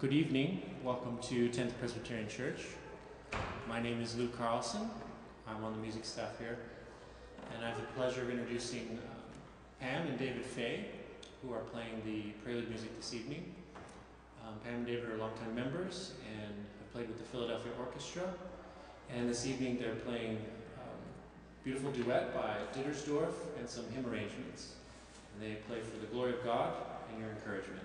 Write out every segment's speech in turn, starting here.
Good evening. Welcome to 10th Presbyterian Church. My name is Lou Carlson. I'm on the music staff here. And I have the pleasure of introducing um, Pam and David Fay, who are playing the prelude music this evening. Um, Pam and David are longtime members and have played with the Philadelphia Orchestra. And this evening they're playing um, beautiful duet by Dittersdorf and some hymn arrangements. And they play for the glory of God and your encouragement.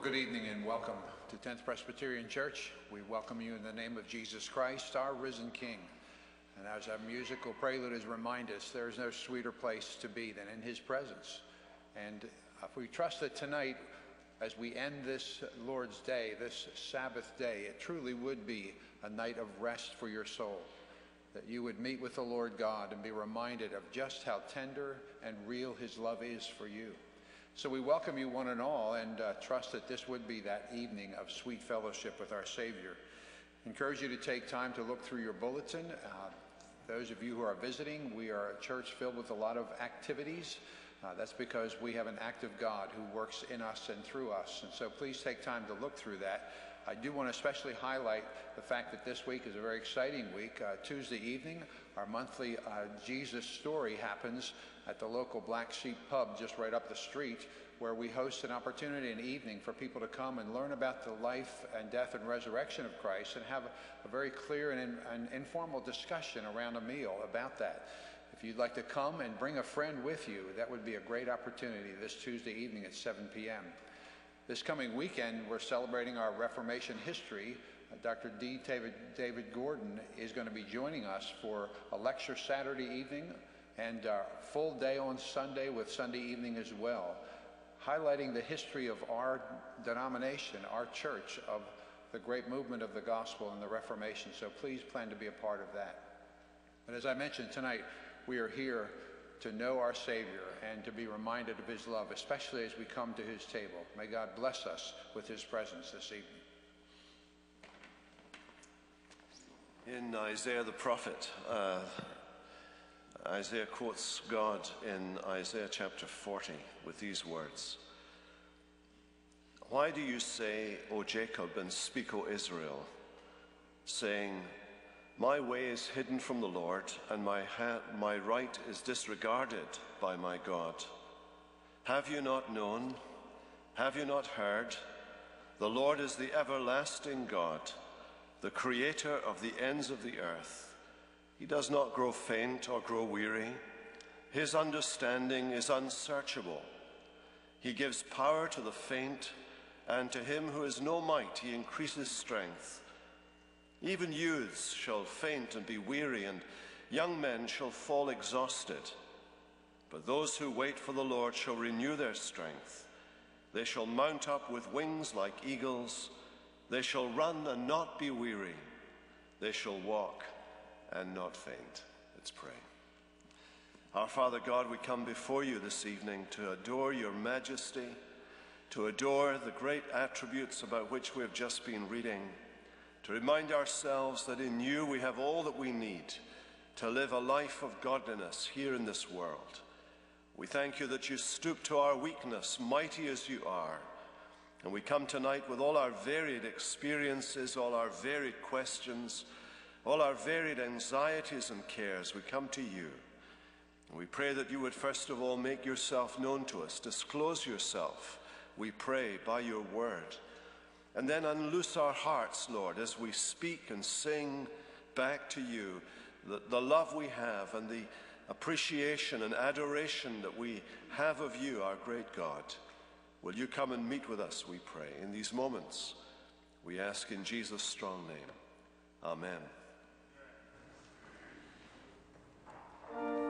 Well, good evening and welcome to 10th Presbyterian Church. We welcome you in the name of Jesus Christ, our risen King. And as our musical prelude has reminded us, there is no sweeter place to be than in his presence. And if we trust that tonight, as we end this Lord's Day, this Sabbath day, it truly would be a night of rest for your soul. That you would meet with the Lord God and be reminded of just how tender and real his love is for you. So we welcome you one and all and uh, trust that this would be that evening of sweet fellowship with our Savior. Encourage you to take time to look through your bulletin. Uh, those of you who are visiting, we are a church filled with a lot of activities. Uh, that's because we have an active God who works in us and through us. And so please take time to look through that. I do want to especially highlight the fact that this week is a very exciting week. Uh, Tuesday evening, our monthly uh, Jesus story happens at the local Black Sheep Pub just right up the street, where we host an opportunity an evening for people to come and learn about the life and death and resurrection of Christ and have a, very clear and informal discussion around a meal about that. If you'd like to come and bring a friend with you, that would be a great opportunity this Tuesday evening at 7 p.m. This coming weekend, we're celebrating our Reformation history. Uh, Dr. T. David, David Gordon is going to be joining us for a lecture Saturday evening and a full day on Sunday with Sunday evening as well, highlighting the history of our denomination, our church, of the great movement of the gospel and the Reformation. So please plan to be a part of that. But as I mentioned tonight, we are here to know our Savior and to be reminded of his love, especially as we come to his table. May God bless us with his presence this evening. In Isaiah the prophet, uh, Isaiah quotes God in Isaiah chapter 40 with these words Why do you say, O Jacob, and speak, O Israel, saying, My way is hidden from the Lord, and my, ha- my right is disregarded by my God? Have you not known? Have you not heard? The Lord is the everlasting God, the creator of the ends of the earth. He does not grow faint or grow weary. His understanding is unsearchable. He gives power to the faint, and to him who has no might, he increases strength. Even youths shall faint and be weary, and young men shall fall exhausted. But those who wait for the Lord shall renew their strength. They shall mount up with wings like eagles. They shall run and not be weary. They shall walk and not faint. Let's pray. Our Father God, we come before you this evening to adore your majesty, to adore the great attributes about which we have just been reading, to remind ourselves that in you we have all that we need to live a life of godliness here in this world. We thank you that you stoop to our weakness, mighty as you are. And we come tonight with all our varied experiences, all our varied questions all our varied anxieties and cares, we come to you. And we pray that you would first of all make yourself known to us, disclose yourself, we pray, by your word. And then unloose our hearts, Lord, as we speak and sing back to you the, the love we have and the appreciation and adoration that we have of you, our great God. Will you come and meet with us, we pray, in these moments? We ask in Jesus' strong name. Amen. Thank you.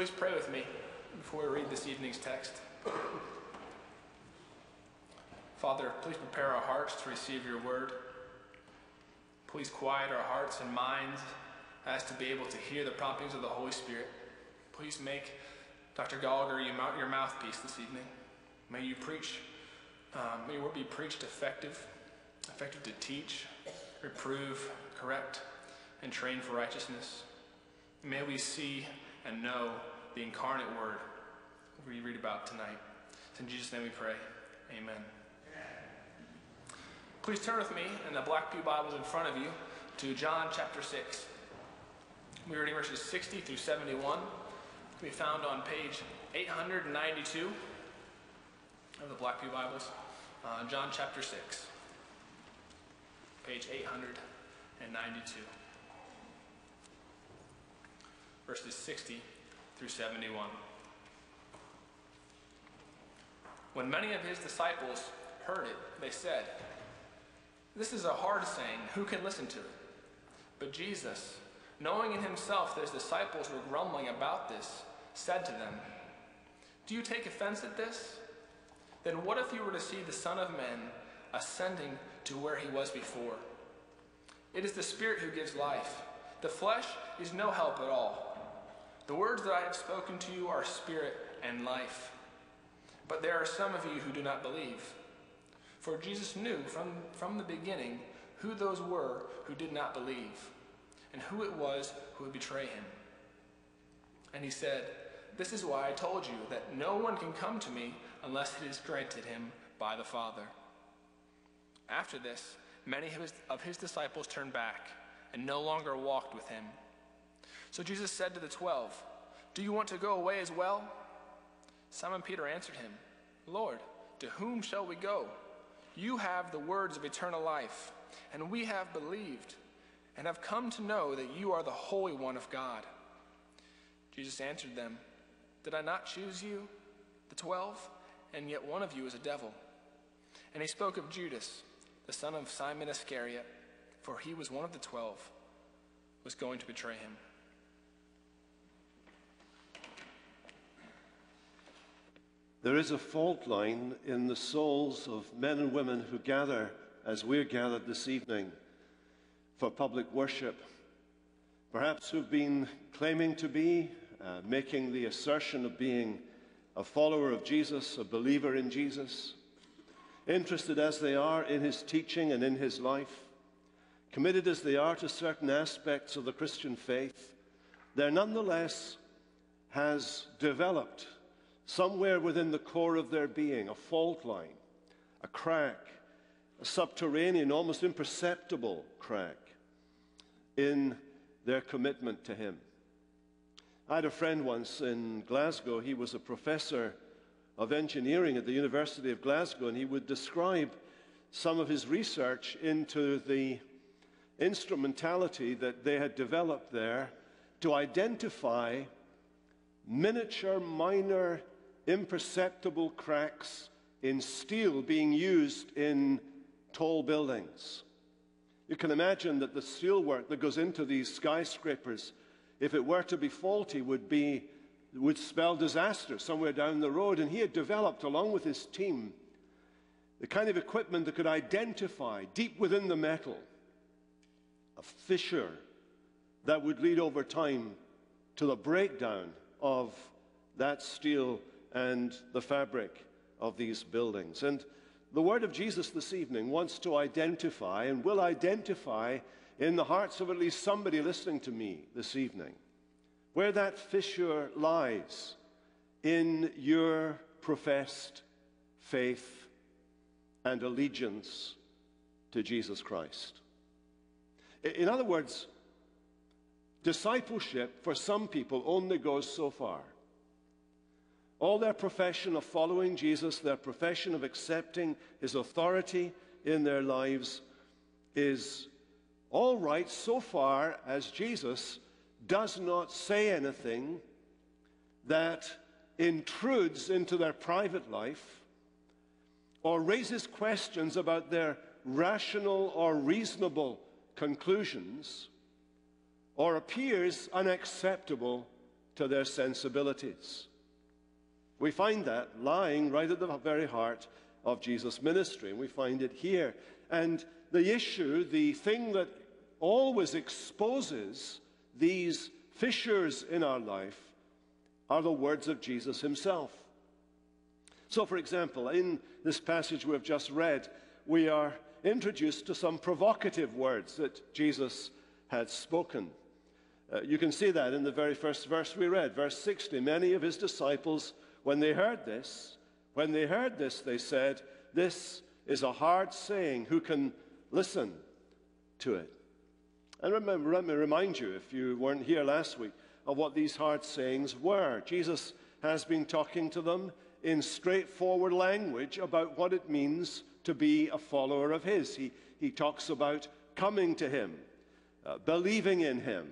Please pray with me before we read this evening's text. Father, please prepare our hearts to receive your word. Please quiet our hearts and minds as to be able to hear the promptings of the Holy Spirit. Please make Dr. Goligher your mouthpiece this evening. May you preach, um, may your word be preached effective, effective to teach, reprove, correct, and train for righteousness. May we see and know the incarnate word we read about tonight. In Jesus' name we pray. Amen. Please turn with me in the Black Pew Bibles in front of you to John chapter 6. We're reading verses 60 through 71. It can be found on page 892 of the Black Pew Bibles. Uh, John chapter 6, page 892. Verses 60 through 71. When many of his disciples heard it, they said, This is a hard saying. Who can listen to it? But Jesus, knowing in himself that his disciples were grumbling about this, said to them, Do you take offense at this? Then what if you were to see the Son of Man ascending to where he was before? It is the Spirit who gives life. The flesh is no help at all. The words that I have spoken to you are spirit and life. But there are some of you who do not believe. For Jesus knew from, from the beginning who those were who did not believe, and who it was who would betray him. And he said, This is why I told you that no one can come to me unless it is granted him by the Father. After this, many of his, of his disciples turned back and no longer walked with him. So Jesus said to the twelve, Do you want to go away as well? Simon Peter answered him, Lord, to whom shall we go? You have the words of eternal life, and we have believed, and have come to know that you are the Holy One of God. Jesus answered them, Did I not choose you, the twelve? And yet one of you is a devil. And he spoke of Judas, the son of Simon Iscariot, for he was one of the twelve, was going to betray him. There is a fault line in the souls of men and women who gather as we're gathered this evening for public worship. Perhaps who've been claiming to be, uh, making the assertion of being a follower of Jesus, a believer in Jesus, interested as they are in his teaching and in his life, committed as they are to certain aspects of the Christian faith, there nonetheless has developed somewhere within the core of their being, a fault line, a crack, a subterranean, almost imperceptible crack in their commitment to Him. I had a friend once in Glasgow. He was a professor of engineering at the University of Glasgow, and he would describe some of his research into the instrumentality that they had developed there to identify miniature, minor imperceptible cracks in steel being used in tall buildings. You can imagine that the steelwork that goes into these skyscrapers, if it were to be faulty, would, be, would spell disaster somewhere down the road. And he had developed, along with his team, the kind of equipment that could identify deep within the metal a fissure that would lead over time to the breakdown of that steel and the fabric of these buildings. And the word of Jesus this evening wants to identify and will identify in the hearts of at least somebody listening to me this evening where that fissure lies in your professed faith and allegiance to Jesus Christ. In other words, discipleship for some people only goes so far. All their profession of following Jesus, their profession of accepting his authority in their lives is all right so far as Jesus does not say anything that intrudes into their private life or raises questions about their rational or reasonable conclusions or appears unacceptable to their sensibilities. We find that lying right at the very heart of Jesus' ministry, and we find it here. And the issue, the thing that always exposes these fissures in our life, are the words of Jesus himself. So, for example, in this passage we have just read, we are introduced to some provocative words that Jesus had spoken. Uh, you can see that in the very first verse we read, verse 60. Many of his disciples, when they heard this, when they heard this, they said, This is a hard saying. Who can listen to it? And remember, let me remind you, if you weren't here last week, of what these hard sayings were. Jesus has been talking to them in straightforward language about what it means to be a follower of His. He, he talks about coming to Him, uh, believing in Him,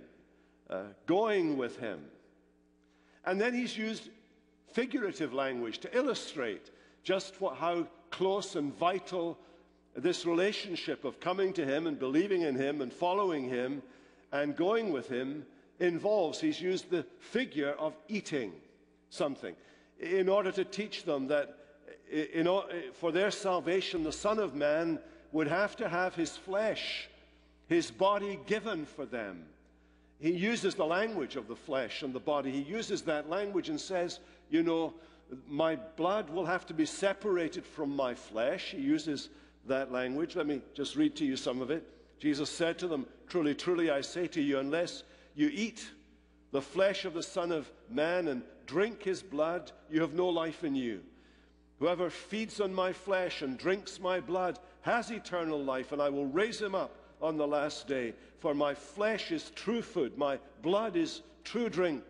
uh, going with Him. And then He's used figurative language to illustrate just what, how close and vital this relationship of coming to Him and believing in Him and following Him and going with Him involves. He's used the figure of eating something in order to teach them that in, for their salvation, the Son of Man would have to have his flesh, his body given for them. He uses the language of the flesh and the body. He uses that language and says, You know, my blood will have to be separated from my flesh. He uses that language. Let me just read to you some of it. Jesus said to them, Truly, truly, I say to you, unless you eat the flesh of the Son of Man and drink his blood, you have no life in you. Whoever feeds on my flesh and drinks my blood has eternal life, and I will raise him up on the last day. For my flesh is true food, my blood is true drink.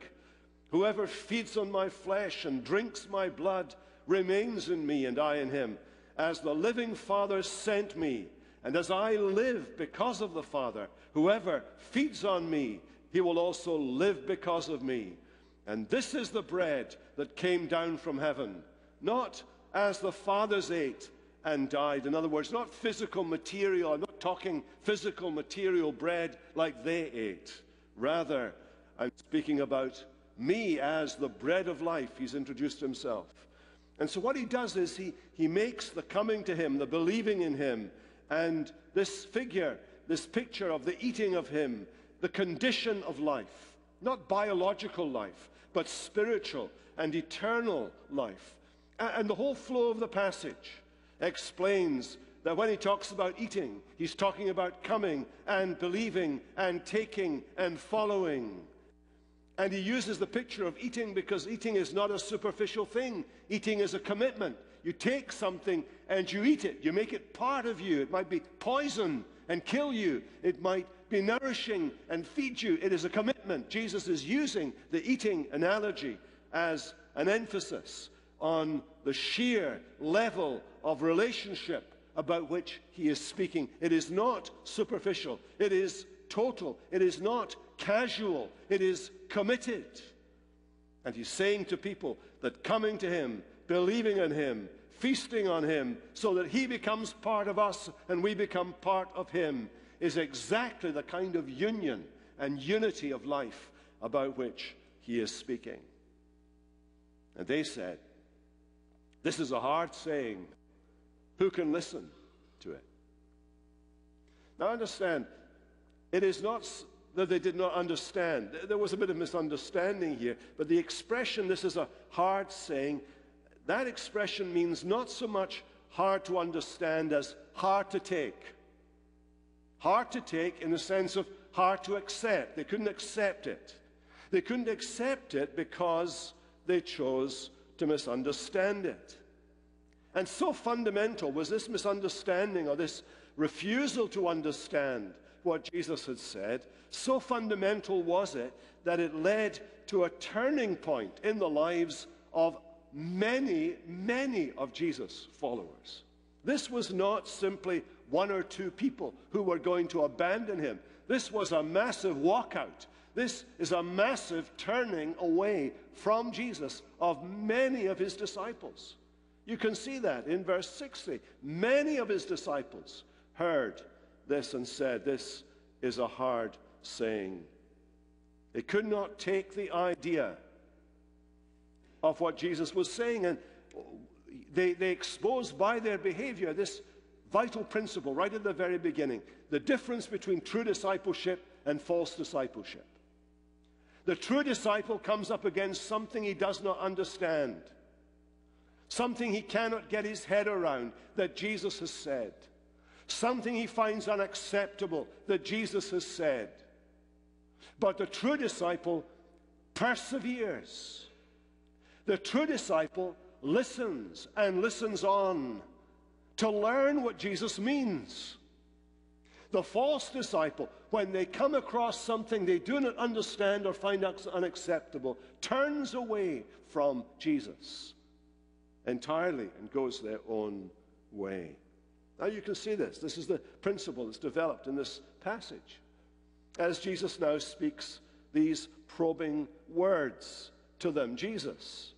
Whoever feeds on my flesh and drinks my blood remains in me, and I in him. As the living Father sent me, and as I live because of the Father, whoever feeds on me, he will also live because of me. And this is the bread that came down from heaven, not as the fathers ate and died. In other words, not physical material. I'm not talking physical material bread like they ate. Rather, I'm speaking about me as the bread of life. He's introduced himself. And so what he does is he, he makes the coming to him, the believing in him, and this figure, this picture of the eating of him, the condition of life. Not biological life, but spiritual and eternal life. And the whole flow of the passage explains that when he talks about eating, he's talking about coming and believing and taking and following. And he uses the picture of eating because eating is not a superficial thing. Eating is a commitment. You take something and you eat it. You make it part of you. It might be poison and kill you. It might be nourishing and feed you. It is a commitment. Jesus is using the eating analogy as an emphasis on the sheer level of relationship about which he is speaking. It is not superficial, it is total, it is not casual, it is committed. And he's saying to people that coming to him, believing in him, feasting on him, so that he becomes part of us and we become part of him, is exactly the kind of union and unity of life about which he is speaking. And they said, This is a hard saying. Who can listen to it? Now, understand, it is not that they did not understand. There was a bit of misunderstanding here, but the expression, this is a hard saying, that expression means not so much hard to understand as hard to take. Hard to take in the sense of hard to accept. They couldn't accept it. They couldn't accept it because they chose to misunderstand it. And so fundamental was this misunderstanding or this refusal to understand what Jesus had said, so fundamental was it that it led to a turning point in the lives of many, many of Jesus' followers. This was not simply one or two people who were going to abandon him. This was a massive walkout. This is a massive turning away from Jesus of many of his disciples. You can see that in verse 60. Many of his disciples heard this and said, This is a hard saying. They could not take the idea of what Jesus was saying, and they, they exposed by their behavior this vital principle right at the very beginning the difference between true discipleship and false discipleship. The true disciple comes up against something he does not understand, something he cannot get his head around that Jesus has said, something he finds unacceptable that Jesus has said. But the true disciple perseveres. The true disciple listens and listens on to learn what Jesus means. The false disciple, when they come across something they do not understand or find unacceptable, turns away from Jesus entirely and goes their own way. Now you can see this. This is the principle that's developed in this passage. As Jesus now speaks these probing words to them, Jesus.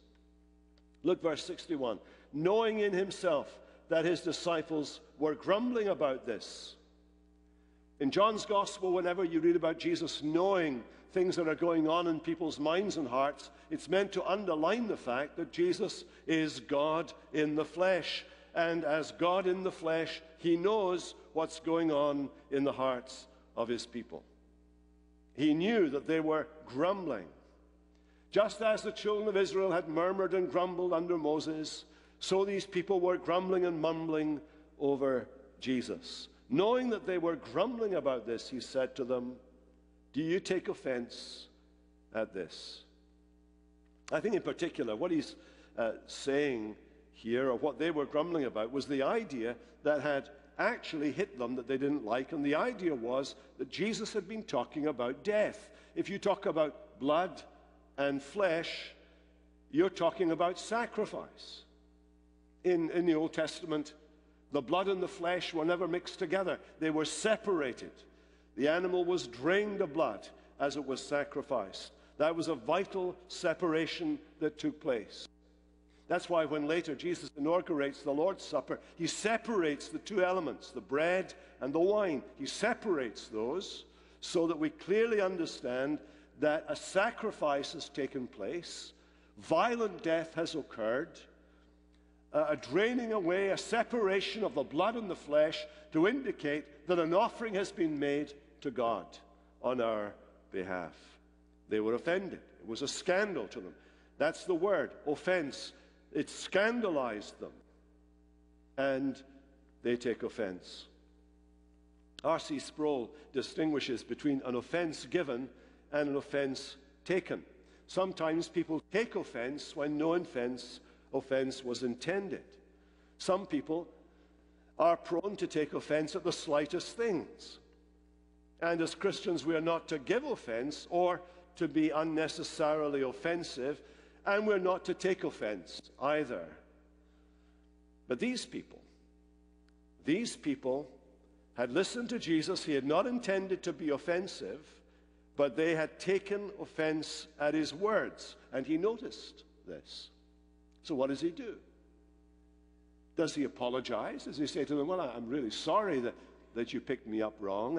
Look, verse 61. Knowing in himself that his disciples were grumbling about this. In John's Gospel, whenever you read about Jesus knowing things that are going on in people's minds and hearts, it's meant to underline the fact that Jesus is God in the flesh. And as God in the flesh, he knows what's going on in the hearts of his people. He knew that they were grumbling. Just as the children of Israel had murmured and grumbled under Moses, so these people were grumbling and mumbling over Jesus. Knowing that they were grumbling about this, he said to them, Do you take offense at this? I think, in particular, what he's uh, saying here, or what they were grumbling about, was the idea that had actually hit them that they didn't like. And the idea was that Jesus had been talking about death. If you talk about blood and flesh, you're talking about sacrifice in, in the Old Testament, the blood and the flesh were never mixed together, they were separated. The animal was drained of blood as it was sacrificed. That was a vital separation that took place. That's why when later Jesus inaugurates the Lord's Supper, he separates the two elements, the bread and the wine. He separates those so that we clearly understand that a sacrifice has taken place, violent death has occurred, a draining away, a separation of the blood and the flesh to indicate that an offering has been made to God on our behalf. They were offended. It was a scandal to them. That's the word, offense. It scandalized them. And they take offense. R.C. Sproul distinguishes between an offense given and an offense taken. Sometimes people take offense when no offense offense was intended. Some people are prone to take offense at the slightest things. And as Christians, we are not to give offense or to be unnecessarily offensive, and we're not to take offense either. But these people, these people had listened to Jesus. He had not intended to be offensive, but they had taken offense at his words, and he noticed this. So what does he do? Does he apologize? Does he say to them, Well, I'm really sorry that, that you picked me up wrong?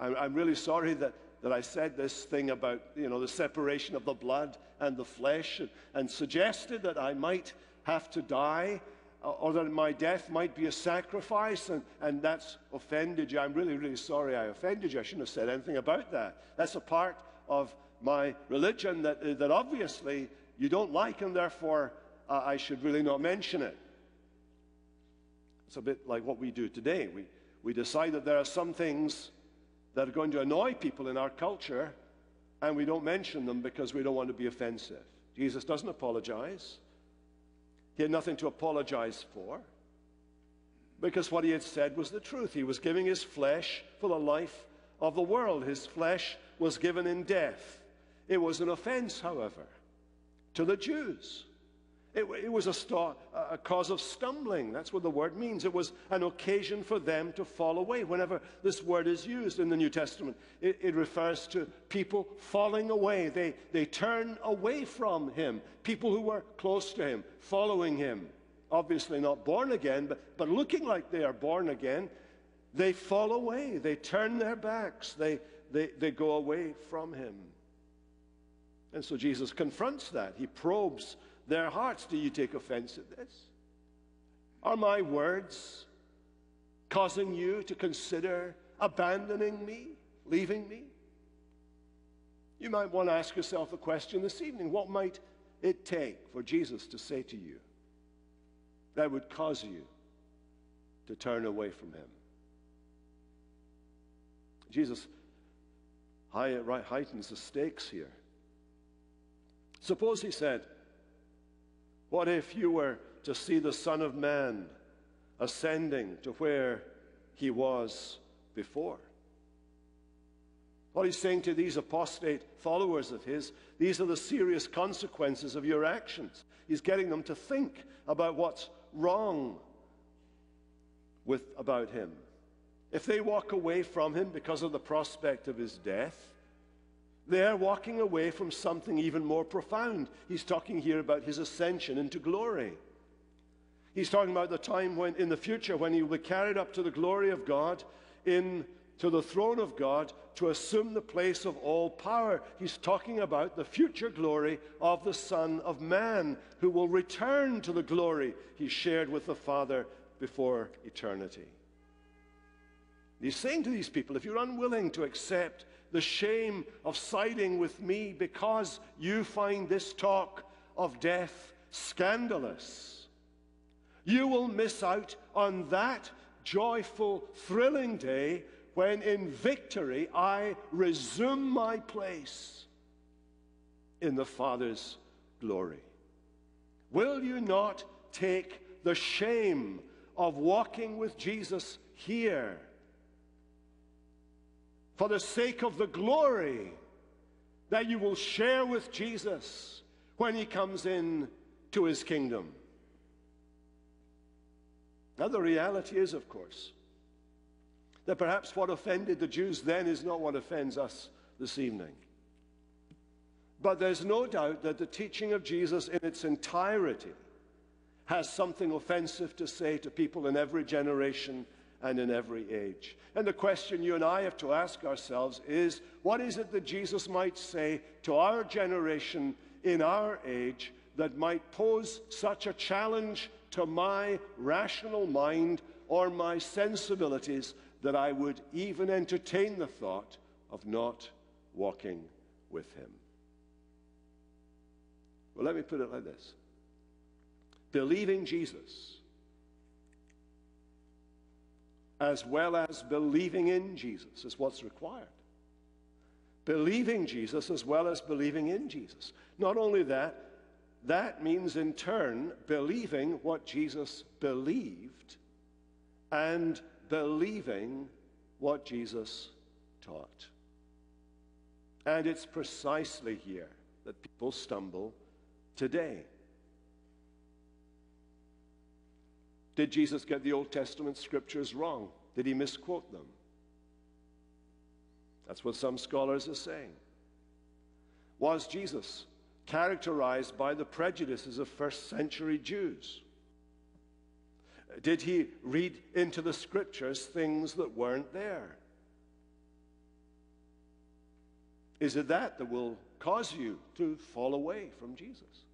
I, am really sorry that, that I said this thing about you know, the separation of the blood and the flesh and, and suggested that I might have to die uh, or that my death might be a sacrifice and, and that's offended you. I'm really, really sorry I offended you. I shouldn't have said anything about that. That's a part of my religion that, that obviously you don't like and therefore uh, I should really not mention it. It's a bit like what we do today. We, we decide that there are some things that are going to annoy people in our culture, and we don't mention them because we don't want to be offensive. Jesus doesn't apologize. He had nothing to apologize for because what he had said was the truth. He was giving his flesh for the life of the world. His flesh was given in death. It was an offense, however, to the Jews. It, it was a, a, cause of stumbling. That's what the word means. It was an occasion for them to fall away. Whenever this word is used in the New Testament, it, it refers to people falling away. They, they turn away from him. People who were close to him, following him. Obviously not born again, but, but looking like they are born again. They fall away. They turn their backs. They, they, they go away from him. And so Jesus confronts that. He probes their hearts. Do you take offense at this? Are my words causing you to consider abandoning me, leaving me? You might want to ask yourself a question this evening. What might it take for Jesus to say to you that would cause you to turn away from him? Jesus heightens the stakes here. Suppose he said, What if you were to see the Son of Man ascending to where he was before? What he's saying to these apostate followers of his, these are the serious consequences of your actions. He's getting them to think about what's wrong with, about him. If they walk away from him because of the prospect of his death, they're walking away from something even more profound. He's talking here about his ascension into glory. He's talking about the time when, in the future, when he will be carried up to the glory of God, in to the throne of God, to assume the place of all power. He's talking about the future glory of the Son of Man, who will return to the glory he shared with the Father before eternity. He's saying to these people, if you're unwilling to accept the shame of siding with me because you find this talk of death scandalous. You will miss out on that joyful, thrilling day when in victory I resume my place in the Father's glory. Will you not take the shame of walking with Jesus here? For the sake of the glory that you will share with Jesus when he comes in to his kingdom. Now, the reality is, of course, that perhaps what offended the Jews then is not what offends us this evening. But there's no doubt that the teaching of Jesus in its entirety has something offensive to say to people in every generation and in every age. And the question you and I have to ask ourselves is what is it that Jesus might say to our generation in our age that might pose such a challenge to my rational mind or my sensibilities that I would even entertain the thought of not walking with him? Well, let me put it like this believing Jesus as well as believing in Jesus is what's required. Believing Jesus as well as believing in Jesus. Not only that, that means in turn believing what Jesus believed and believing what Jesus taught. And it's precisely here that people stumble today. Did Jesus get the Old Testament scriptures wrong? Did he misquote them? That's what some scholars are saying. Was Jesus characterized by the prejudices of first century Jews? Did he read into the scriptures things that weren't there? Is it that that will cause you to fall away from Jesus?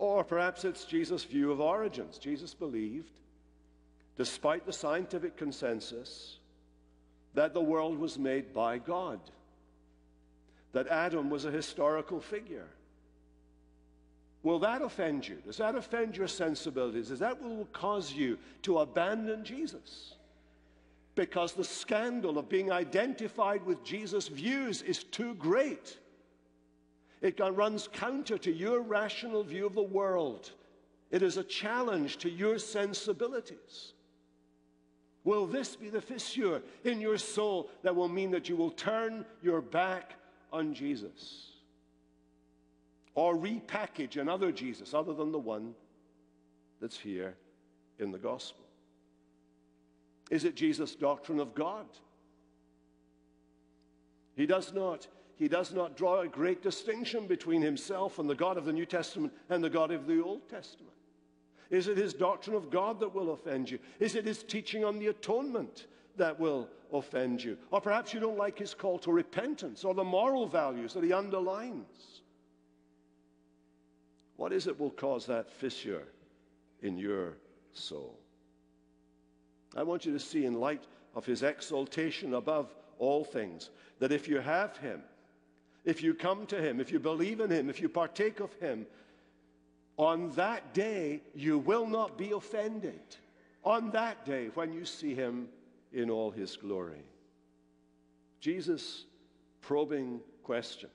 Or perhaps it's Jesus' view of origins. Jesus believed, despite the scientific consensus, that the world was made by God, that Adam was a historical figure. Will that offend you? Does that offend your sensibilities? Is that what will cause you to abandon Jesus? Because the scandal of being identified with Jesus' views is too great. It runs counter to your rational view of the world. It is a challenge to your sensibilities. Will this be the fissure in your soul that will mean that you will turn your back on Jesus? Or repackage another Jesus other than the one that's here in the gospel? Is it Jesus' doctrine of God? He does not he does not draw a great distinction between himself and the God of the New Testament and the God of the Old Testament. Is it his doctrine of God that will offend you? Is it his teaching on the atonement that will offend you. Or perhaps you don't like his call to repentance or the moral values that he underlines. What is it will cause that fissure in your soul? I want you to see, in light of his exaltation above all things, that if you have him, if you come to him, if you believe in him, if you partake of him, on that day you will not be offended. On that day when you see him in all his glory. Jesus' probing question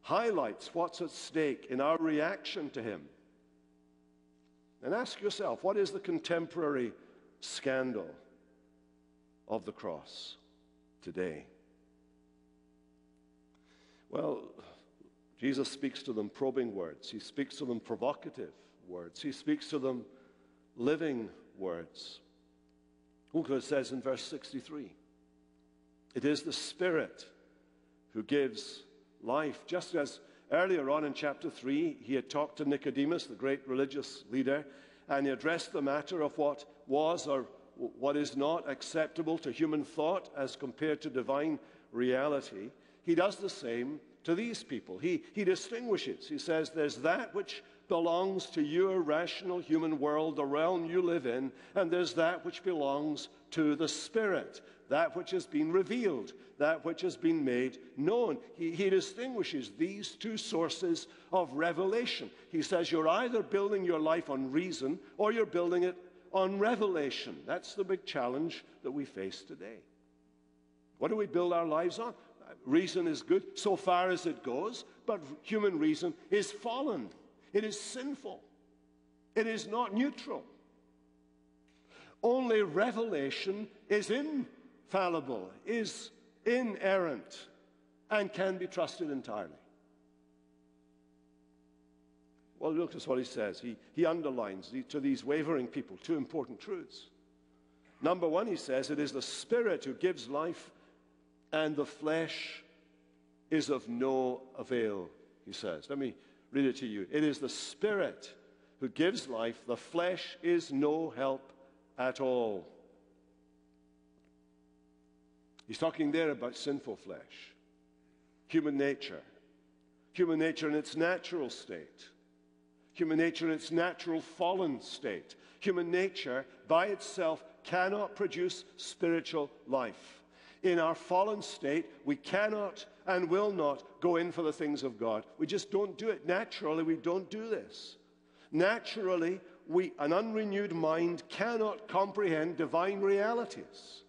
highlights what's at stake in our reaction to him. And ask yourself what is the contemporary scandal of the cross today? Well, Jesus speaks to them probing words, he speaks to them provocative words, he speaks to them living words. Look what it says in verse 63 It is the Spirit who gives life. Just as earlier on in chapter 3, he had talked to Nicodemus, the great religious leader, and he addressed the matter of what was or what is not acceptable to human thought as compared to divine reality. He does the same to these people. He, he distinguishes. He says, There's that which belongs to your rational human world, the realm you live in, and there's that which belongs to the Spirit, that which has been revealed, that which has been made known. He, he distinguishes these two sources of revelation. He says you're either building your life on reason or you're building it on revelation. That's the big challenge that we face today. What do we build our lives on? Reason is good so far as it goes, but human reason is fallen. It is sinful. It is not neutral. Only revelation is infallible, is inerrant, and can be trusted entirely. Well, look at what he says. He, he underlines to these wavering people two important truths. Number one, he says, it is the Spirit who gives life, and the flesh is of no avail, he says. Let me read it to you. It is the Spirit who gives life, the flesh is no help at all. He's talking there about sinful flesh, human nature, human nature in its natural state, human nature in its natural fallen state. Human nature by itself cannot produce spiritual life. In our fallen state, we cannot and will not go in for the things of God. We just don't do it. Naturally, we don't do this. Naturally, we, an unrenewed mind cannot comprehend divine realities.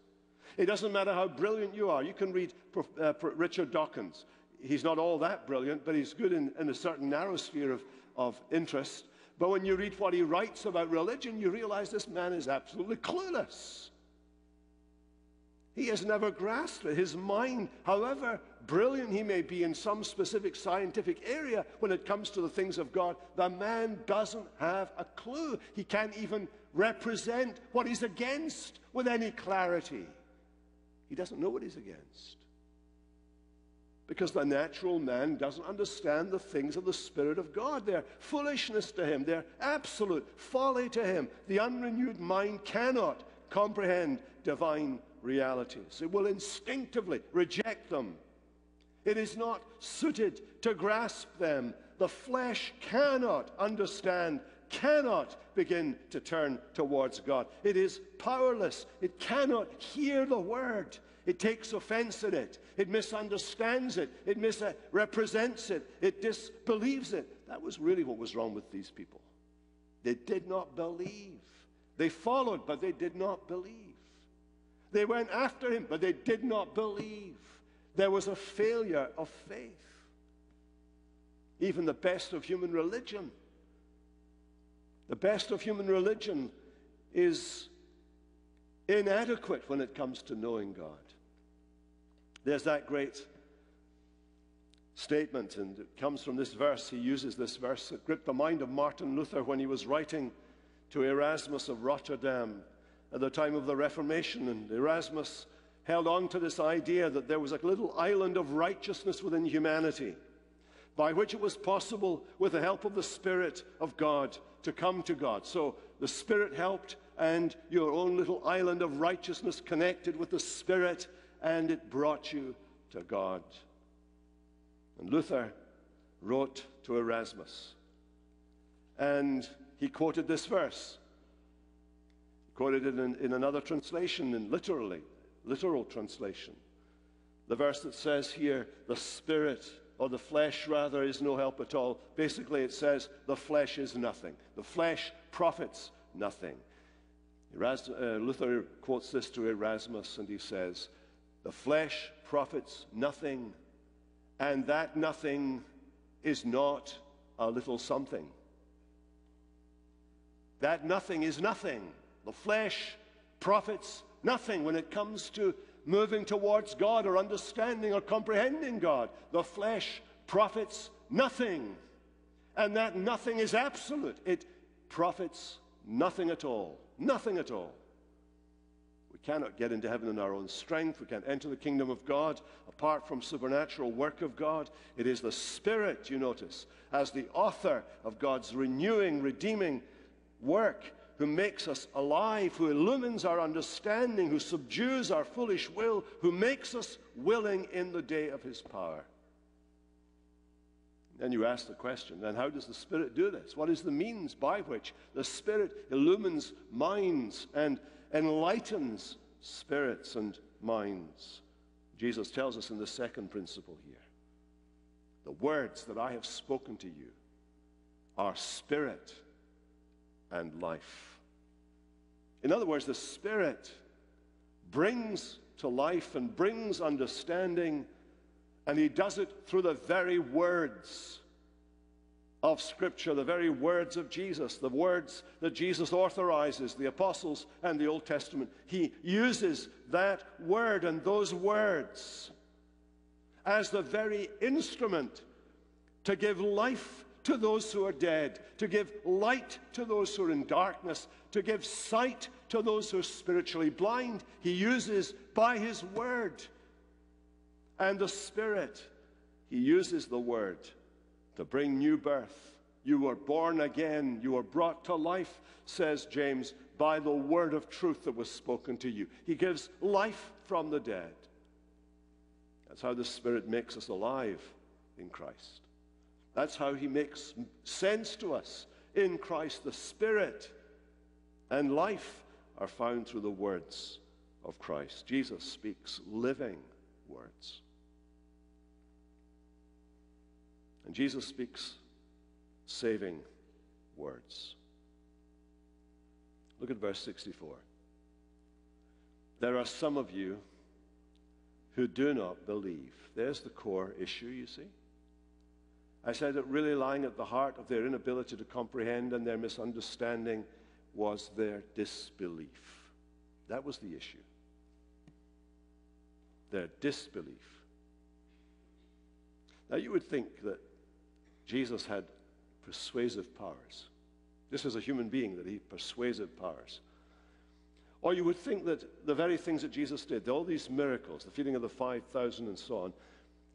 It doesn't matter how brilliant you are. You can read uh, Richard Dawkins. He's not all that brilliant, but he's good in, in a certain narrow sphere of, of interest. But when you read what he writes about religion, you realize this man is absolutely clueless. He has never grasped it. His mind, however brilliant he may be in some specific scientific area, when it comes to the things of God, the man doesn't have a clue. He can't even represent what he's against with any clarity. He doesn't know what he's against. Because the natural man doesn't understand the things of the Spirit of God. They're foolishness to him, they're absolute folly to him. The unrenewed mind cannot comprehend divine realities. It will instinctively reject them. It is not suited to grasp them. The flesh cannot understand, cannot begin to turn towards God. It is powerless. It cannot hear the word. It takes offense in it. It misunderstands it. It misrepresents it. It disbelieves it. That was really what was wrong with these people. They did not believe. They followed, but they did not believe. They went after him, but they did not believe. There was a failure of faith. Even the best of human religion. The best of human religion is inadequate when it comes to knowing God. There's that great statement, and it comes from this verse. He uses this verse. It gripped the mind of Martin Luther when he was writing to Erasmus of Rotterdam at the time of the Reformation, and Erasmus held on to this idea that there was a little island of righteousness within humanity by which it was possible, with the help of the Spirit of God, to come to God. So the Spirit helped, and your own little island of righteousness connected with the Spirit, and it brought you to God. And Luther wrote to Erasmus, and he quoted this verse. Quoted it in, in another translation, in literally, literal translation. The verse that says here, the Spirit or the flesh rather is no help at all. Basically, it says the flesh is nothing. The flesh profits nothing. Eras- uh, Luther quotes this to Erasmus and he says, The flesh profits nothing, and that nothing is not a little something. That nothing is nothing. The flesh profits nothing when it comes to moving towards God or understanding or comprehending God. The flesh profits nothing. And that nothing is absolute. It profits nothing at all. Nothing at all. We cannot get into heaven in our own strength. We can't enter the kingdom of God apart from supernatural work of God. It is the Spirit, you notice, as the author of God's renewing, redeeming work who makes us alive, who illumines our understanding, who subdues our foolish will, who makes us willing in the day of his power. Then you ask the question then, how does the Spirit do this? What is the means by which the Spirit illumines minds and enlightens spirits and minds? Jesus tells us in the second principle here the words that I have spoken to you are spirit and life. In other words, the Spirit brings to life and brings understanding, and He does it through the very words of Scripture, the very words of Jesus, the words that Jesus authorizes, the apostles and the Old Testament. He uses that word and those words as the very instrument to give life to those who are dead, to give light to those who are in darkness, to give sight to those who are spiritually blind. He uses by his word and the Spirit, he uses the word to bring new birth. You were born again, you were brought to life, says James, by the word of truth that was spoken to you. He gives life from the dead. That's how the Spirit makes us alive in Christ. That's how he makes sense to us in Christ. The Spirit and life are found through the words of Christ. Jesus speaks living words. And Jesus speaks saving words. Look at verse 64. There are some of you who do not believe. There's the core issue, you see. I said that really lying at the heart of their inability to comprehend and their misunderstanding was their disbelief. That was the issue. Their disbelief. Now, you would think that Jesus had persuasive powers. This was a human being that he had persuasive powers. Or you would think that the very things that Jesus did, all these miracles, the feeding of the 5,000 and so on,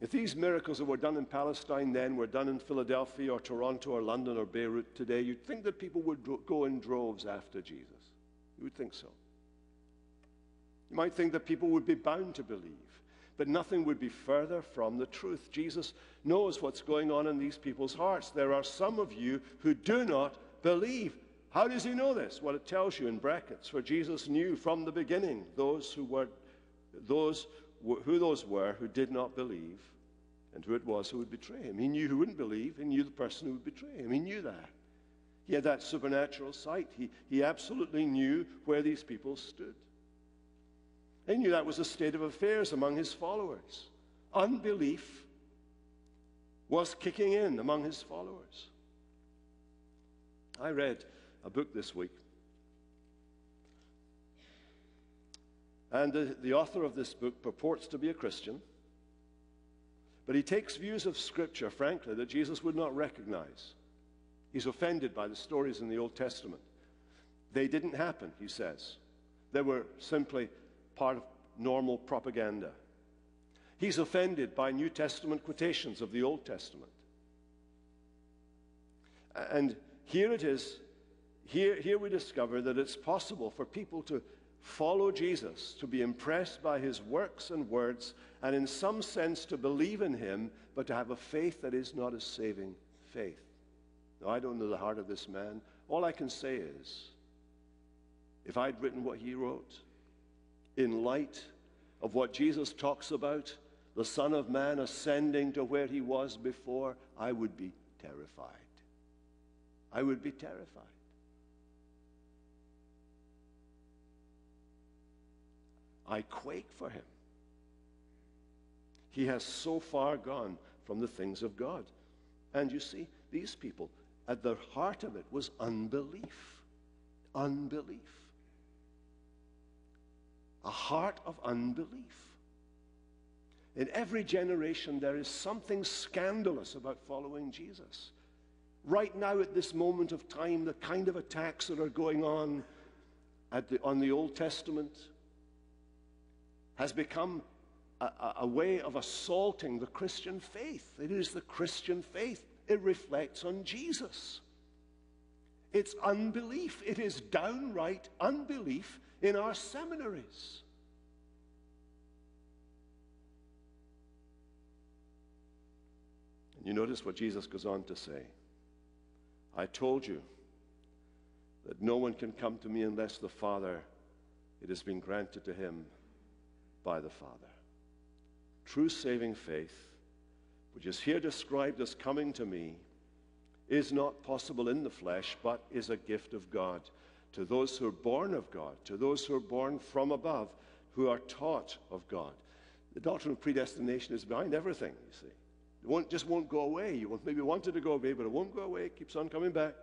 if these miracles that were done in Palestine then were done in Philadelphia or Toronto or London or Beirut today, you'd think that people would go in droves after Jesus. You would think so. You might think that people would be bound to believe, but nothing would be further from the truth. Jesus knows what's going on in these people's hearts. There are some of you who do not believe. How does he know this? Well, it tells you in brackets, for Jesus knew from the beginning those who were those who those were who did not believe and who it was who would betray him. He knew who wouldn't believe. He knew the person who would betray him. He knew that. He had that supernatural sight. He, he absolutely knew where these people stood. He knew that was the state of affairs among his followers. Unbelief was kicking in among his followers. I read a book this week And the, the author of this book purports to be a Christian, but he takes views of Scripture, frankly, that Jesus would not recognize. He's offended by the stories in the Old Testament. They didn't happen, he says. They were simply part of normal propaganda. He's offended by New Testament quotations of the Old Testament. And here it is here, here we discover that it's possible for people to follow Jesus, to be impressed by his works and words, and in some sense to believe in him, but to have a faith that is not a saving faith. Now, I don't know the heart of this man. All I can say is, if I'd written what he wrote, in light of what Jesus talks about, the Son of Man ascending to where he was before, I would be terrified. I would be terrified. I quake for him. He has so far gone from the things of God. And you see, these people, at the heart of it was unbelief. Unbelief. A heart of unbelief. In every generation, there is something scandalous about following Jesus. Right now, at this moment of time, the kind of attacks that are going on the, on the Old Testament has become a, a way of assaulting the Christian faith. It is the Christian faith, it reflects on Jesus. It's unbelief. It is downright unbelief in our seminaries. And you notice what Jesus goes on to say I told you that no one can come to me unless the Father, it has been granted to him by the Father. True saving faith, which is here described as coming to me, is not possible in the flesh, but is a gift of God to those who are born of God, to those who are born from above, who are taught of God. The doctrine of predestination is behind everything, you see. It won't, just won't go away. You maybe wanted to go away, but it won't go away. It keeps on coming back.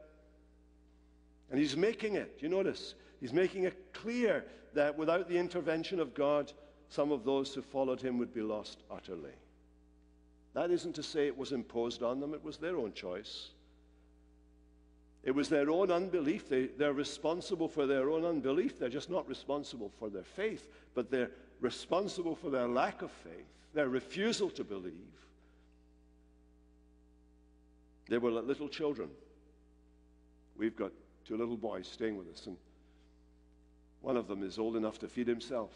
And he's making it, you notice, he's making it clear that without the intervention of God, some of those who followed him would be lost utterly. That isn't to say it was imposed on them, it was their own choice. It was their own unbelief. They, they're responsible for their own unbelief. They're just not responsible for their faith, but they're responsible for their lack of faith, their refusal to believe. They were like little children. We've got two little boys staying with us, and one of them is old enough to feed himself.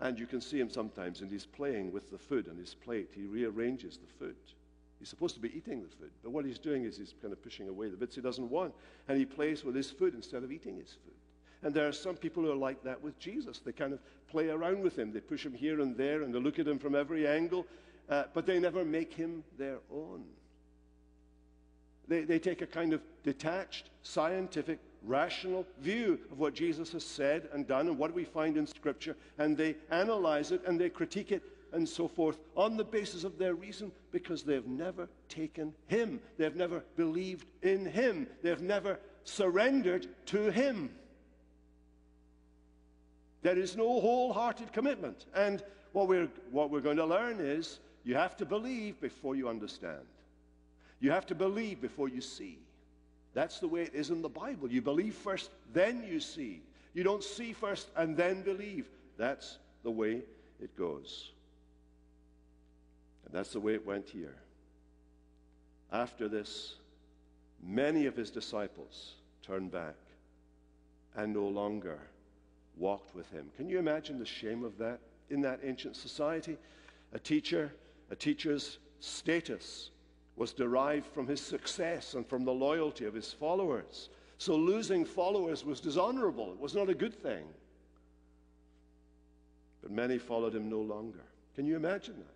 And you can see him sometimes, and he's playing with the food on his plate. He rearranges the food. He's supposed to be eating the food, but what he's doing is he's kind of pushing away the bits he doesn't want, and he plays with his food instead of eating his food. And there are some people who are like that with Jesus. They kind of play around with him. They push him here and there, and they look at him from every angle, uh, but they never make him their own. They, they take a kind of detached, scientific, rational view of what Jesus has said and done and what we find in Scripture, and they analyze it and they critique it and so forth on the basis of their reason because they've never taken Him. They've never believed in Him. They've never surrendered to Him. There is no wholehearted commitment. And what we're, what we're going to learn is you have to believe before you understand. You have to believe before you see. That's the way it is in the Bible. You believe first, then you see. You don't see first and then believe. That's the way it goes. And that's the way it went here. After this, many of his disciples turned back and no longer walked with him. Can you imagine the shame of that in that ancient society? A teacher, a teacher's status was derived from his success and from the loyalty of his followers. So losing followers was dishonorable, it was not a good thing. But many followed him no longer. Can you imagine that?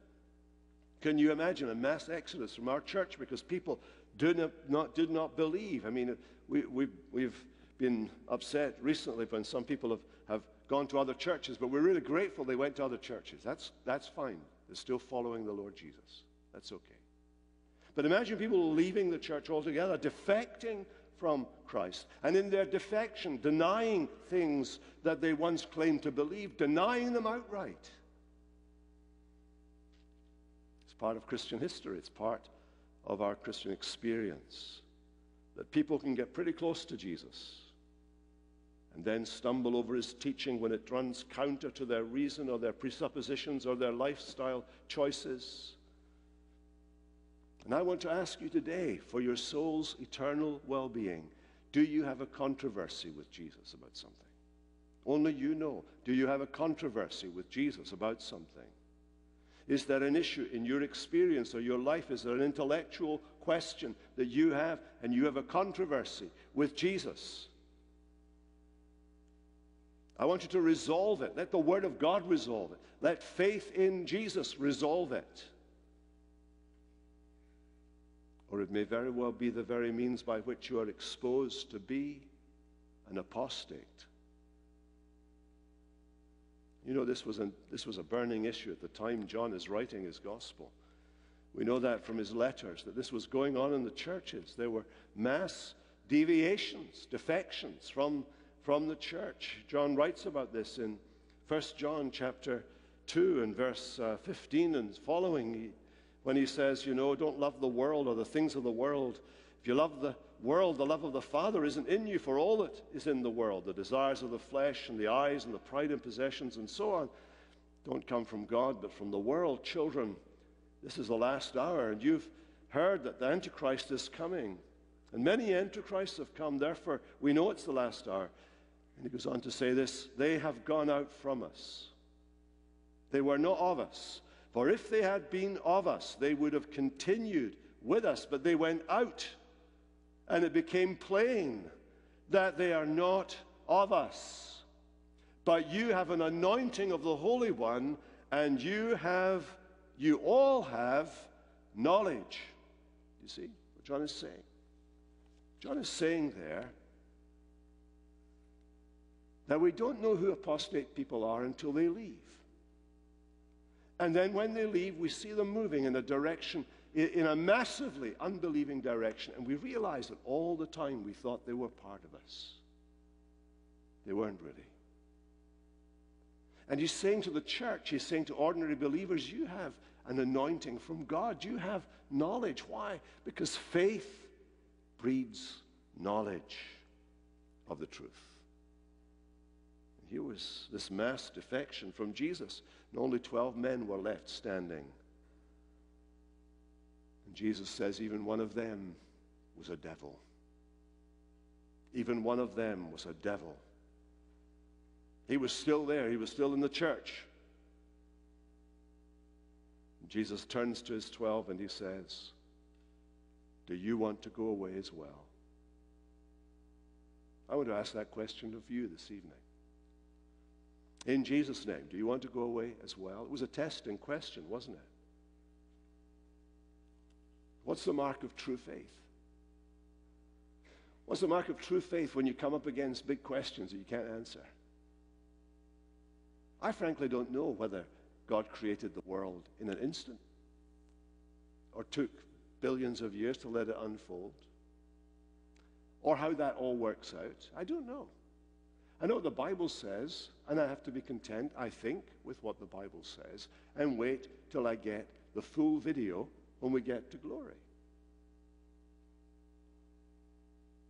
Can you imagine a mass exodus from our church because people did not, did not believe? I mean, we, we, we've been upset recently when some people have, have gone to other churches, but we're really grateful they went to other churches. That's, that's fine. They're still following the Lord Jesus. That's okay. But imagine people leaving the church altogether, defecting from Christ, and in their defection, denying things that they once claimed to believe, denying them outright. It's part of Christian history, it's part of our Christian experience that people can get pretty close to Jesus and then stumble over his teaching when it runs counter to their reason or their presuppositions or their lifestyle choices. And I want to ask you today for your soul's eternal well being Do you have a controversy with Jesus about something? Only you know. Do you have a controversy with Jesus about something? Is there an issue in your experience or your life? Is there an intellectual question that you have and you have a controversy with Jesus? I want you to resolve it. Let the Word of God resolve it. Let faith in Jesus resolve it. Or it may very well be the very means by which you are exposed to be an apostate. You know, this was, a, this was a burning issue at the time John is writing his gospel. We know that from his letters, that this was going on in the churches. There were mass deviations, defections from, from the church. John writes about this in 1 John chapter 2 and verse uh, 15 and following, when he says, you know, don't love the world or the things of the world. If you love the world, the love of the Father isn't in you, for all that is in the world, the desires of the flesh and the eyes and the pride and possessions and so on, don't come from God, but from the world. Children, this is the last hour, and you've heard that the Antichrist is coming. And many Antichrists have come, therefore, we know it's the last hour. And he goes on to say this they have gone out from us. They were not of us. For if they had been of us, they would have continued with us, but they went out and it became plain that they are not of us. But you have an anointing of the Holy One, and you have, you all have knowledge. You see what John is saying? John is saying there that we don't know who apostate people are until they leave. And then when they leave, we see them moving in a direction in a massively unbelieving direction. And we realize that all the time we thought they were part of us. They weren't really. And he's saying to the church, he's saying to ordinary believers, you have an anointing from God. You have knowledge. Why? Because faith breeds knowledge of the truth. here was this mass defection from Jesus, and only 12 men were left standing. And Jesus says, even one of them was a devil. Even one of them was a devil. He was still there, he was still in the church. Jesus turns to his 12 and he says, Do you want to go away as well? I want to ask that question of you this evening. In Jesus' name, do you want to go away as well? It was a test and question, wasn't it? What's the mark of true faith? What's the mark of true faith when you come up against big questions that you can't answer? I frankly don't know whether God created the world in an instant or took billions of years to let it unfold or how that all works out. I don't know. I know what the Bible says, and I have to be content, I think, with what the Bible says, and wait till I get the full video when we get to glory.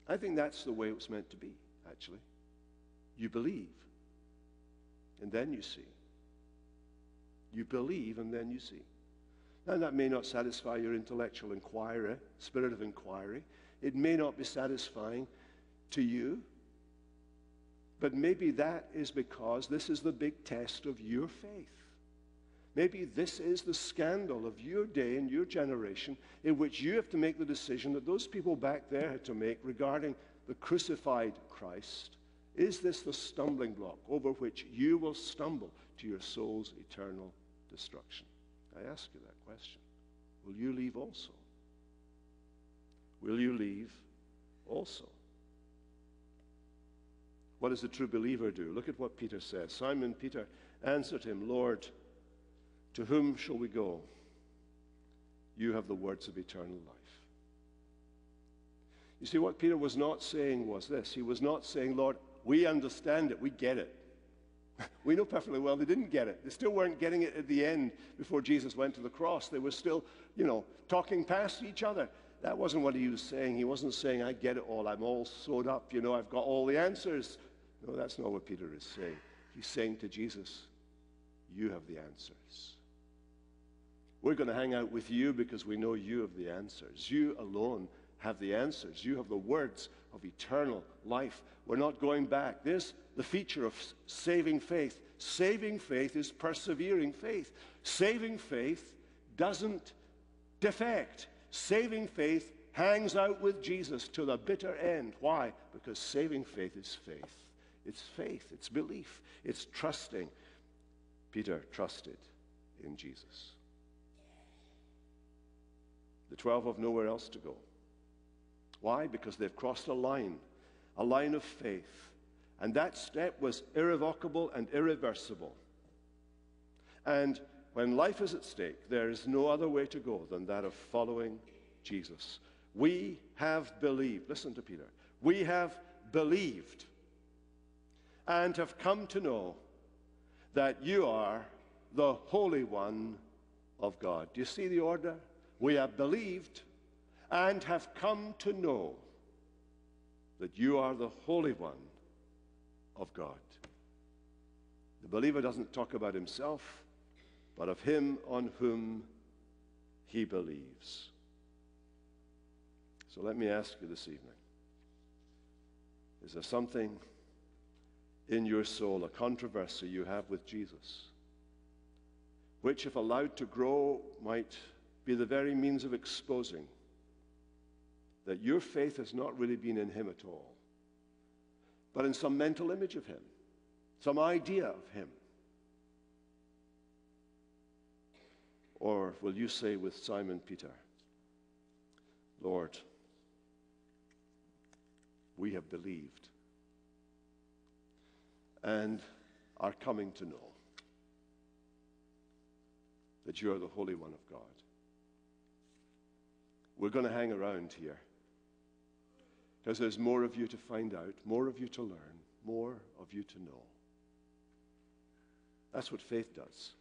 I think that's the way it was meant to be, actually. You believe, and then you see. You believe, and then you see. Now, that may not satisfy your intellectual inquiry, spirit of inquiry. It may not be satisfying to you. But maybe that is because this is the big test of your faith. Maybe this is the scandal of your day and your generation in which you have to make the decision that those people back there had to make regarding the crucified Christ. Is this the stumbling block over which you will stumble to your soul's eternal destruction? I ask you that question. Will you leave also? Will you leave also? What does the true believer do? Look at what Peter says. Simon Peter answered him, Lord, to whom shall we go? You have the words of eternal life. You see, what Peter was not saying was this. He was not saying, Lord, we understand it, we get it. we know perfectly well they didn't get it. They still weren't getting it at the end before Jesus went to the cross. They were still, you know, talking past each other. That wasn't what he was saying. He wasn't saying, I get it all. I'm all sewed up. You know, I've got all the answers. No, that's not what Peter is saying. He's saying to Jesus, You have the answers. We're going to hang out with you because we know you have the answers. You alone have the answers. You have the words of eternal life. We're not going back. There's the feature of saving faith. Saving faith is persevering faith. Saving faith doesn't defect. Saving faith hangs out with Jesus to the bitter end. Why? Because saving faith is faith. It's faith, it's belief, it's trusting. Peter trusted in Jesus. The 12 have nowhere else to go. Why? Because they've crossed a line, a line of faith. And that step was irrevocable and irreversible. And when life is at stake, there is no other way to go than that of following Jesus. We have believed. Listen to Peter. We have believed and have come to know that you are the Holy One of God. Do you see the order? We have believed and have come to know that you are the Holy One of God. The believer doesn't talk about himself, but of him on whom he believes. So let me ask you this evening is there something in your soul, a controversy you have with Jesus, which, if allowed to grow, might be the very means of exposing that your faith has not really been in Him at all, but in some mental image of Him, some idea of Him? Or will you say with Simon Peter, Lord, we have believed and are coming to know that you are the Holy One of God. We're going to hang around here because there's more of you to find out, more of you to learn, more of you to know. That's what faith does.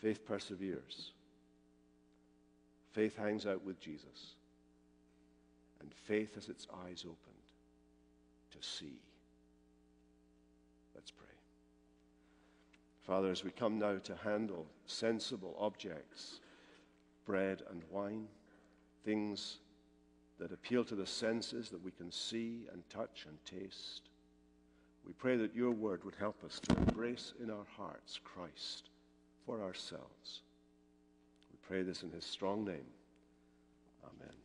Faith perseveres. Faith hangs out with Jesus. And faith has its eyes opened to see. Father, as we come now to handle sensible objects, bread and wine, things that appeal to the senses that we can see and touch and taste, we pray that your word would help us to embrace in our hearts Christ for ourselves. We pray this in his strong name. Amen.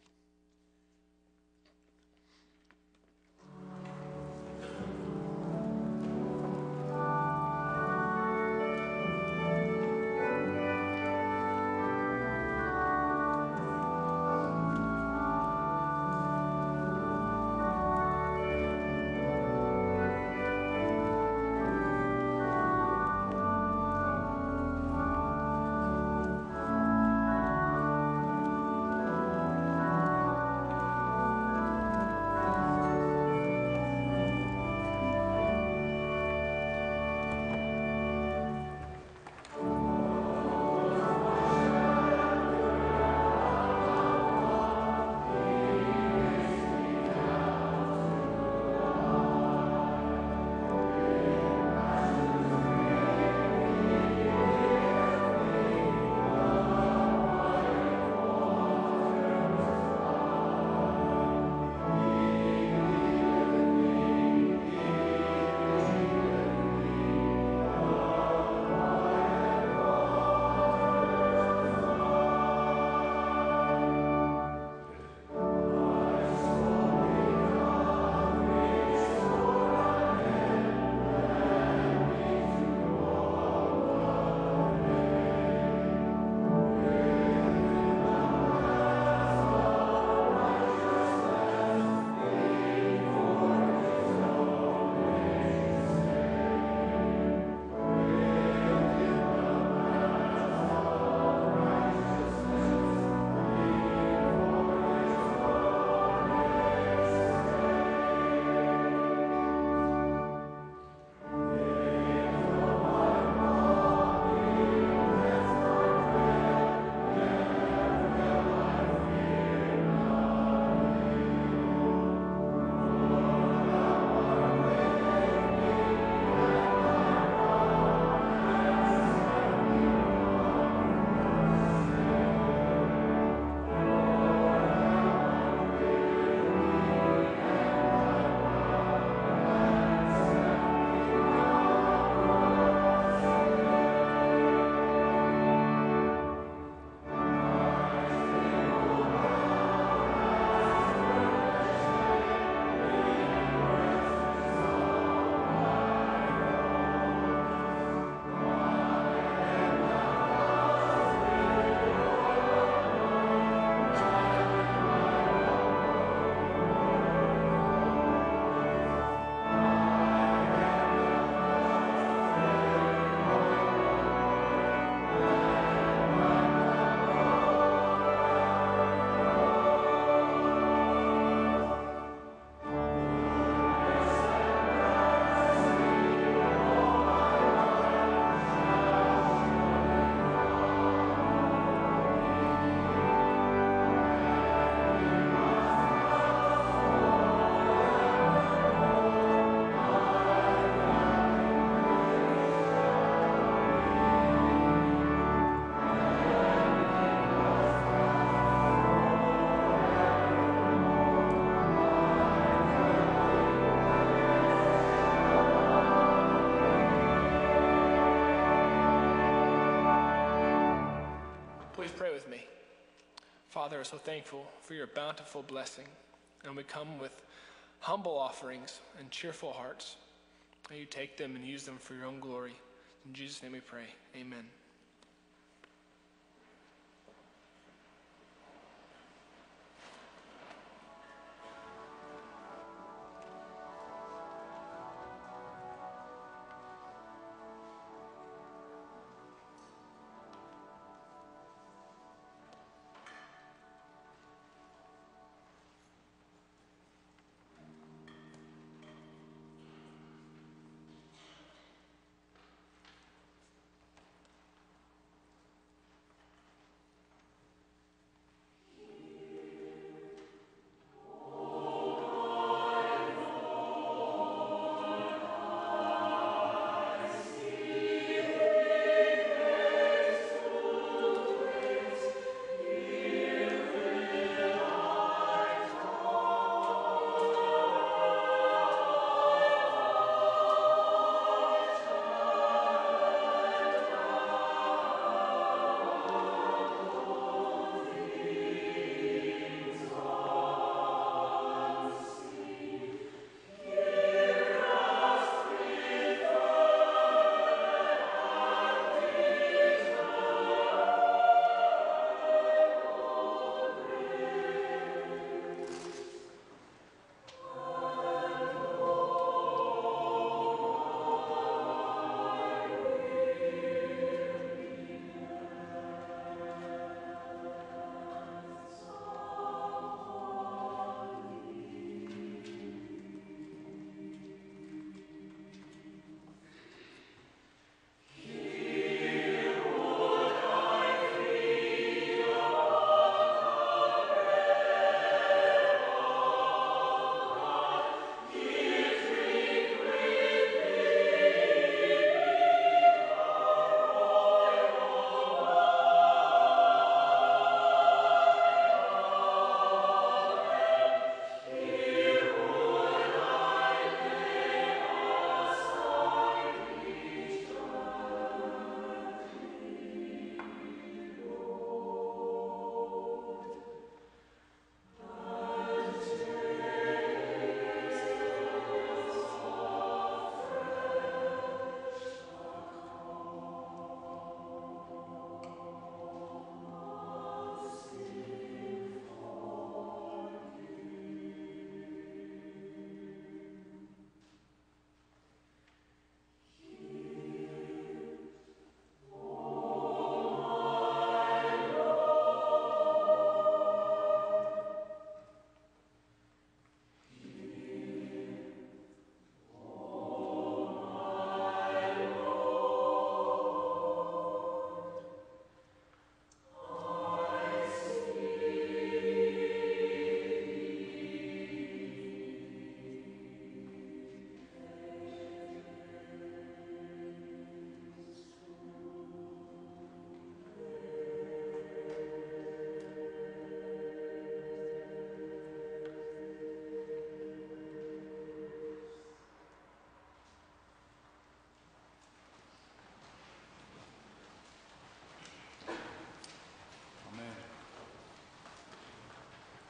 Father, are so thankful for your bountiful blessing, and we come with humble offerings and cheerful hearts. May you take them and use them for your own glory. In Jesus' name we pray. Amen.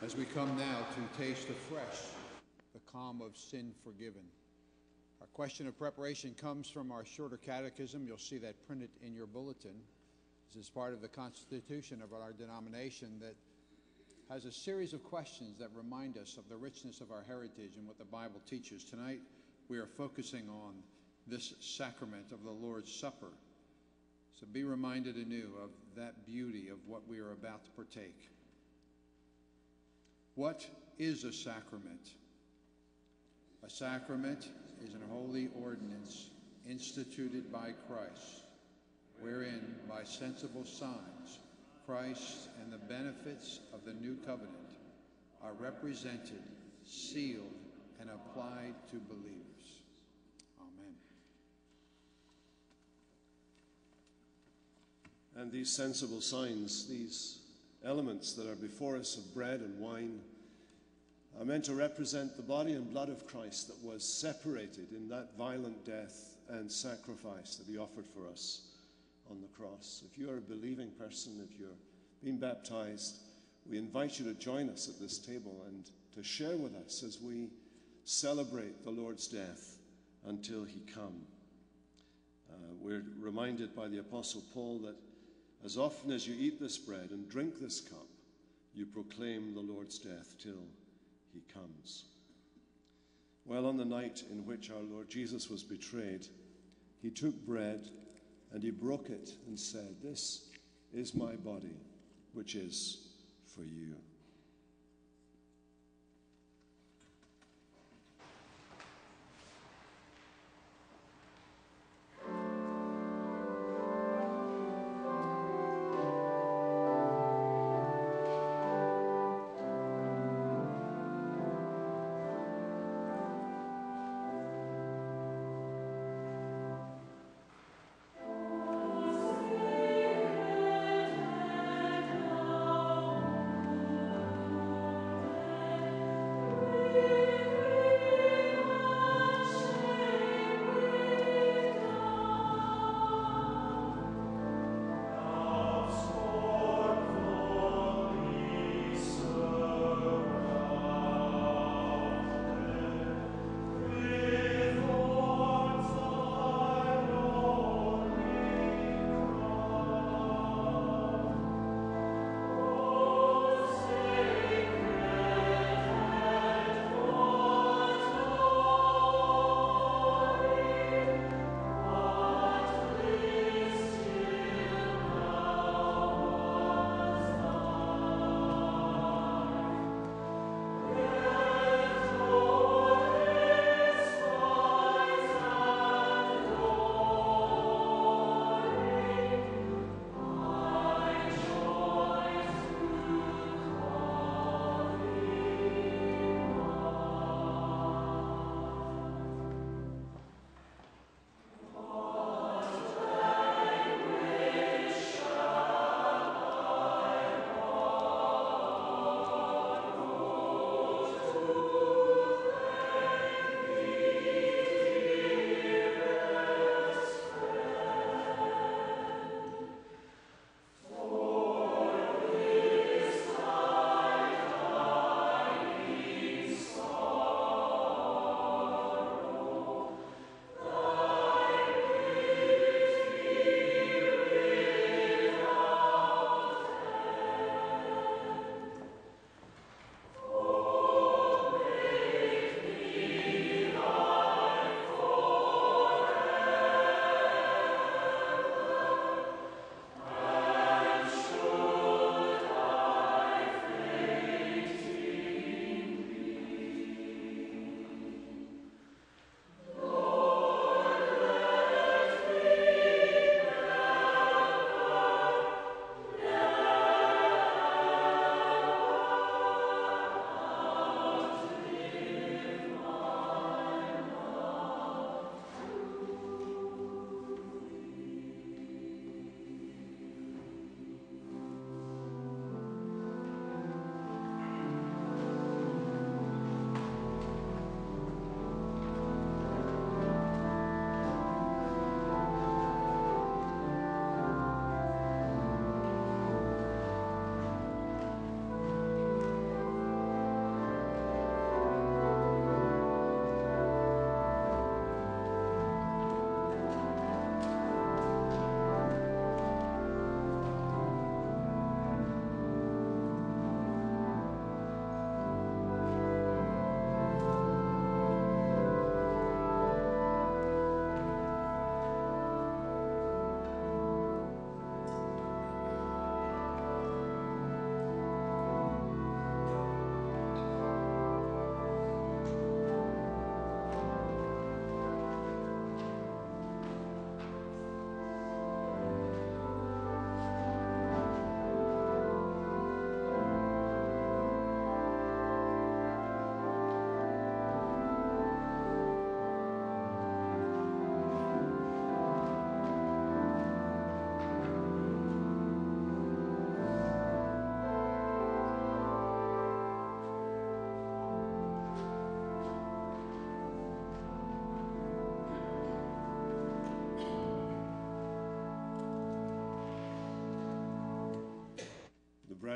As we come now to taste afresh the calm of sin forgiven. Our question of preparation comes from our shorter catechism. You'll see that printed in your bulletin. This is part of the constitution of our denomination that has a series of questions that remind us of the richness of our heritage and what the Bible teaches. Tonight, we are focusing on this sacrament of the Lord's Supper. So be reminded anew of that beauty of what we are about to partake. What is a sacrament? A sacrament is an holy ordinance instituted by Christ, wherein, by sensible signs, Christ and the benefits of the new covenant are represented, sealed, and applied to believers. Amen. And these sensible signs, these elements that are before us of bread and wine, are meant to represent the body and blood of Christ that was separated in that violent death and sacrifice that he offered for us on the cross. If you're a believing person, if you're being baptized, we invite you to join us at this table and to share with us as we celebrate the Lord's death until he come. Uh, we're reminded by the Apostle Paul that as often as you eat this bread and drink this cup, you proclaim the Lord's death till he comes. Well, on the night in which our Lord Jesus was betrayed, he took bread and he broke it and said, This is my body, which is for you.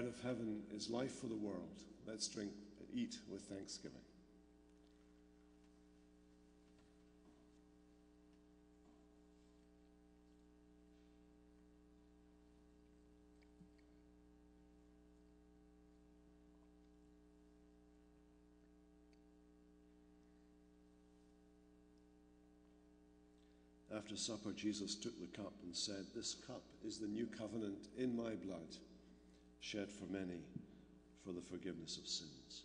Bread of heaven is life for the world. Let's drink, eat with thanksgiving. After supper, Jesus took the cup and said, This cup is the new covenant in my blood, shed for many for the forgiveness of sins.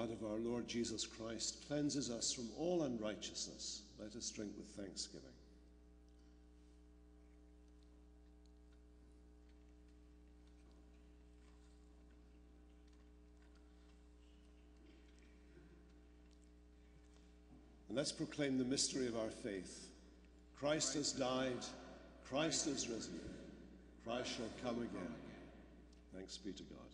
Blood of our Lord Jesus Christ cleanses us from all unrighteousness. Let us drink with thanksgiving. And let's proclaim the mystery of our faith. Christ has died, Christ is risen, Christ shall come again. Thanks be to God.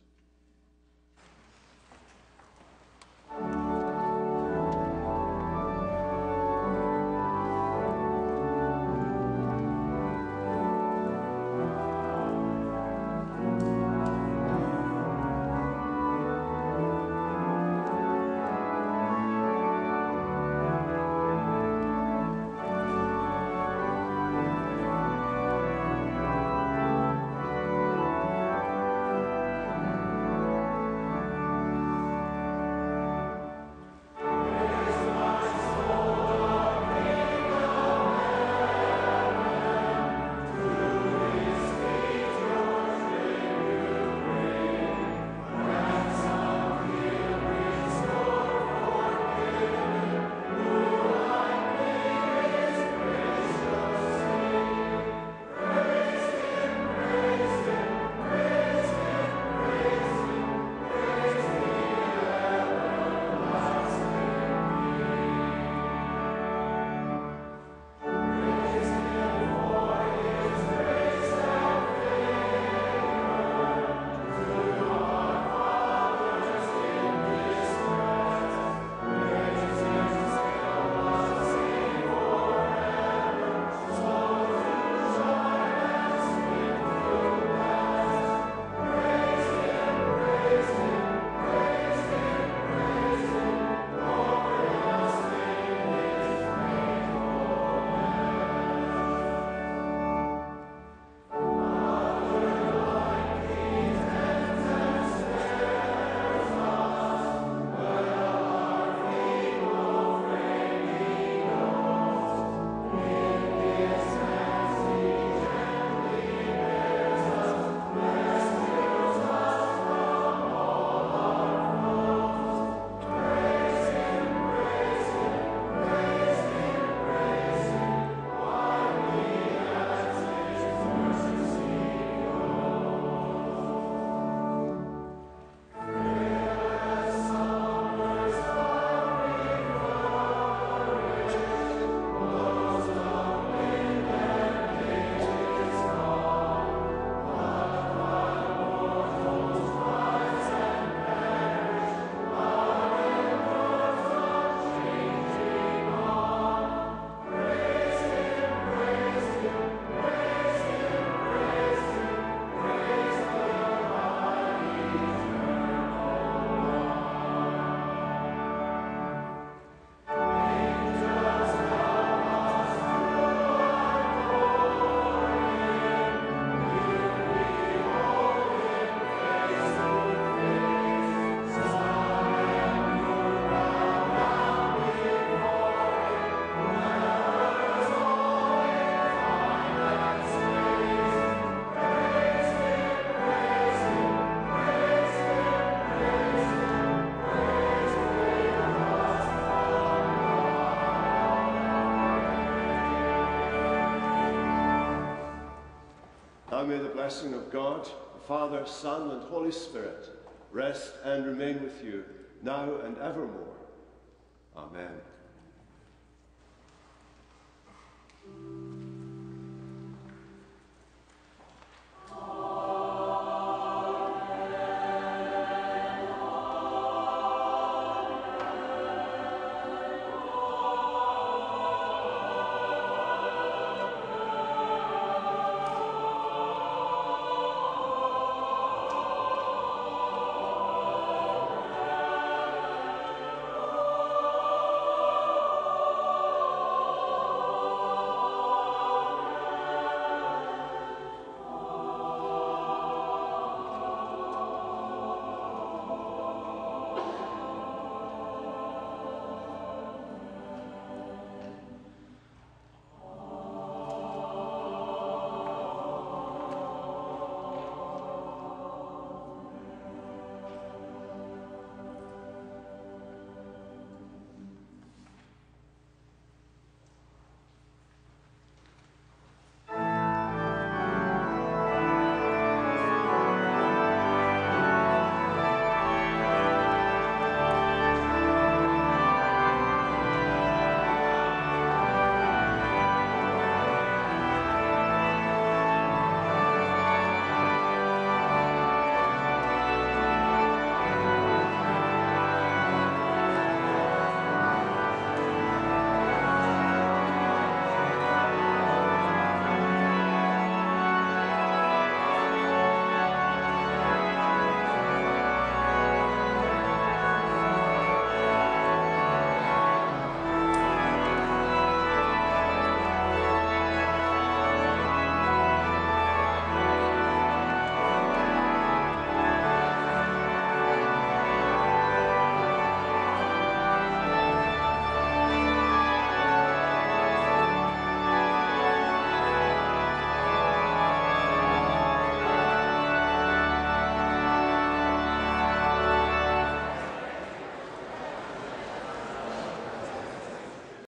Blessing of God, the Father, Son, and Holy Spirit rest and remain with you now and evermore.